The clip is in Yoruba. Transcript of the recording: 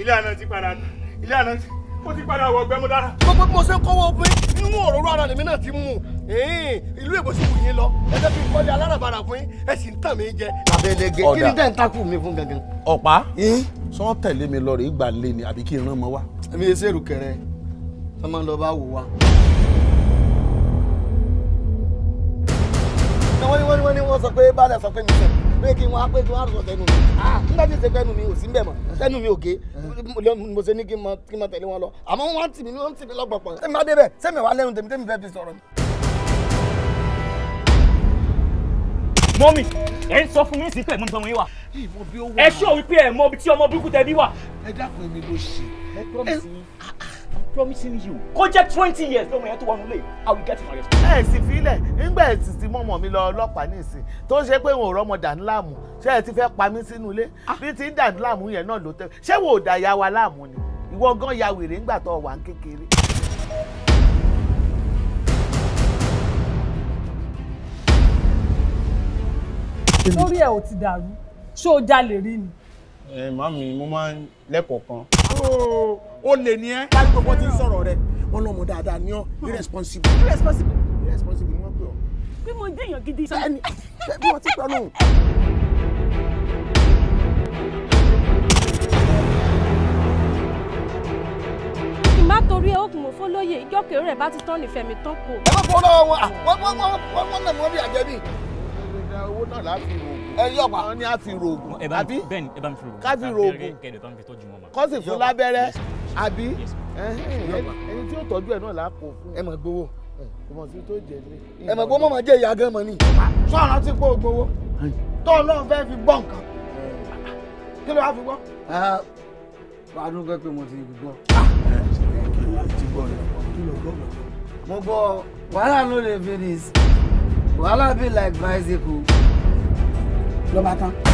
ilé àná ti padà ilé àná ti ó ti padà wọ ọgbẹ́ mo dára. gbogbo mo ṣe ń kọ́wọ́ obìnrin inú òróró ara lèmi náà ti mú. Un ìlú èbó sì wù yín lọ. Ẹ kí n kọ́lé alárabàrà fún yín. Ẹ sì ń tàn mí jẹ. abẹ́lẹ́gẹ́. Kí ni dẹ́n takù mi fún gangan. ọ̀pá? Sọ tẹ̀lé mi lọ rè gbà lé ni àbí kí n rán mọ́ wá. èmi yẹn sẹ́rù kẹrẹ. Ẹ máa ń lọ bá wò wá. wọ́n ní wọ́n ní wọ́n sọ pé baálẹ̀ sọ pé mi sẹ̀ pé kí n wá pé kí n wá sọ tẹnu mi ah nígbà tí ìsèpẹ́ nu mi ò sí mbẹ̀ mọ́ tẹnu mi ò gé mo ṣe ní kí n mọ tẹ̀lé wọn lọ àmọ́ wọ́n tì mí wọ́n tì mí lọ́gbọ̀pọ̀ sẹ́mi adé bẹ́ẹ̀ sẹ́mi wà lẹ́nu tèmi tèmi fẹ́ fi sọ̀rọ̀ ni. mọ́mì ẹ̀ ń sọ fún mi sí pé wọn yín wà. ẹ ṣọ́ wípé ẹ̀ mọ ibi tí ọmọ burúkú tẹ bí wà. ẹ dákun mi ló ṣe. ẹ promising you kó jẹ́ twenty years lọ́mọ yẹn tó wọnú lé I will get my response. ẹ sì filẹ̀ nígbà ẹ̀ sì ti mọ̀mọ́ mi lọ ọlọ́pàá nísìn tó ṣe pé wọn ò rọ́mọ dàní láàmú ṣé ẹ ti fẹ́ pa mí sínú ilé bí ti ń dàní láàmú yẹn náà ló tẹ́ ṣé wò ó dà ya wa láàmú ni ìwọ gan ya wèrè ńgbà tó wà ń kékeré. lórí ẹ̀ ò ti dàrú ṣó o jalè rí ni. ẹ màmí mo máa ń lẹ́kọ̀ọ̀kan. Ó lè ní ẹ. láti gbogbo tí ń sọ̀rọ̀ rẹ wọn lọ́mọ dáadáa ní ọ irresponsible. irresponsible. irresponsible ni wọ́n pè ọ́. bí mo jẹ́ èèyàn gidi. bẹ́ẹ̀ni bí wọ́n ti pẹ́ kì má torí ẹ òkùn mọ̀ fọlọ́yè ìjọ́kẹ́ rẹ̀ bá ti tán nífẹ̀ẹ́ mi tán kò. ẹ má fọ́ lọ́wọ́ wọn wọ́n wọ́n wọ́n wọ́n nàmú wọn bí àjẹbí. owó náà láti ẹ yí ọ̀pá. wọ́n ní á fi rògùn. àbí mi bẹ́ẹ̀ ni ẹ bá mi fi rògùn. ká fi rògùn. kẹ́ẹ̀dẹ̀ bá mi fi tọ́jú wọn ma. kọ́ sì fún lábẹ́rẹ́ àbí ẹni tí ó tọ́jú ẹ̀ náà là á kó fún. ẹ mọ̀ gbowó ọmọ tí tó jẹ ní. ẹ mọ̀ gbowó mọ̀ jẹ́ ìyá gan mọ̀ ni. sọ̀rọ̀ ti pé o gbowó tó náà fẹ́ fi gbọ́ nǹkan kí ló wá fi gbọ́. wàá dún pé mo ti gbọ́. mo gbọ́ wàhálà no dey finish wàhálà be like bicycle. Lọ́ba tán.